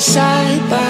side by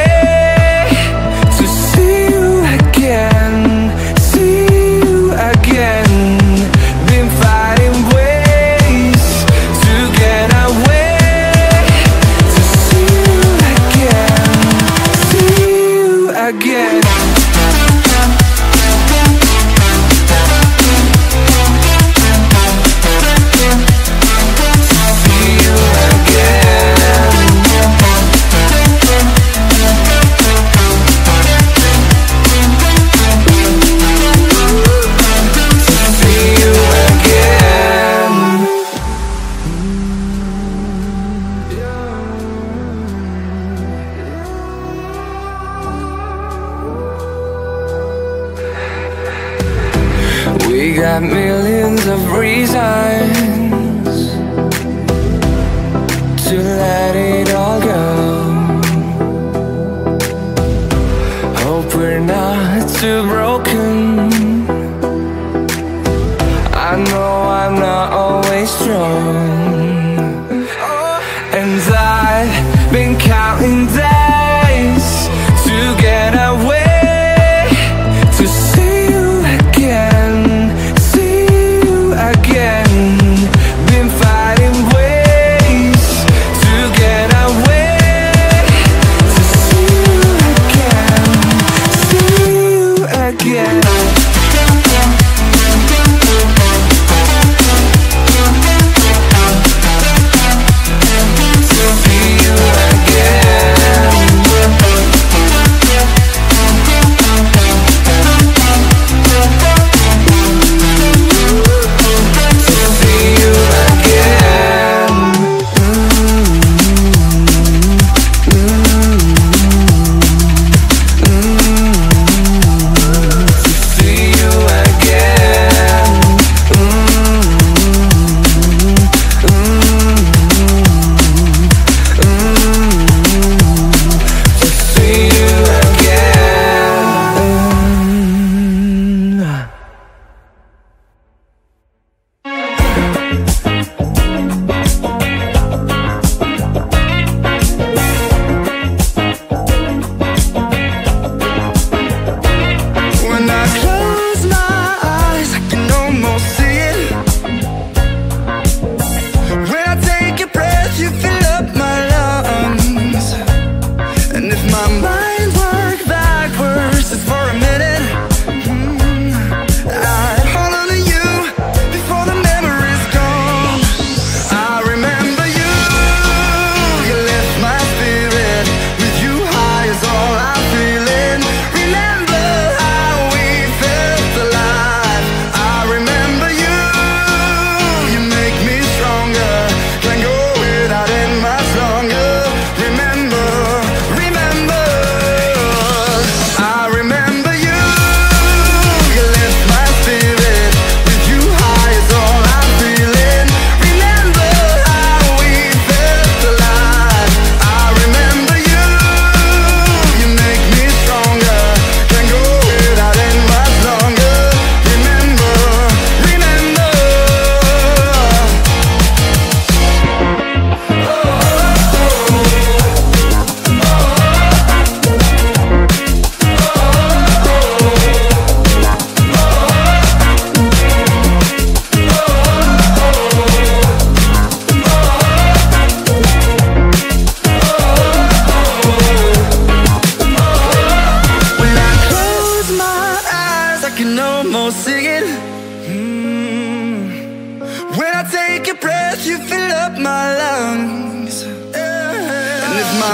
I've been counting days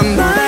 can run